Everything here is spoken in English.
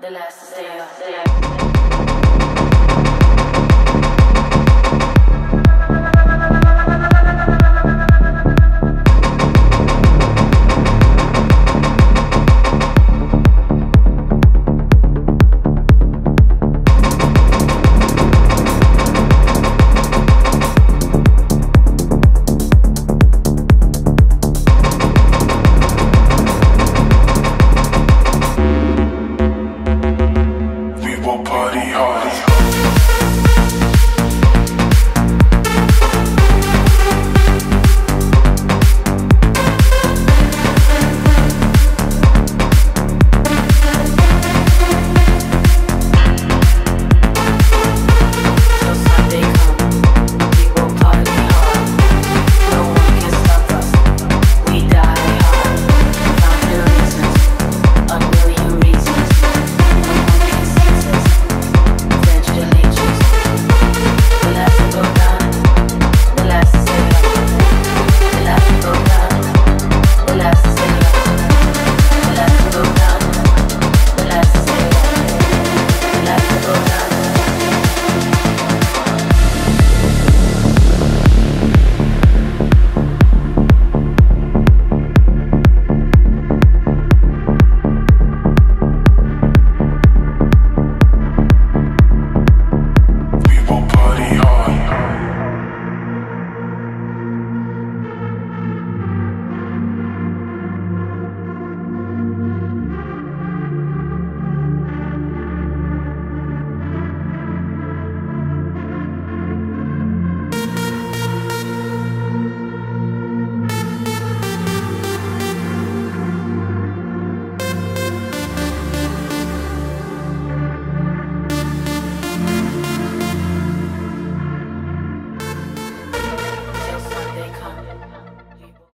the last to stay up. hardy, hardy.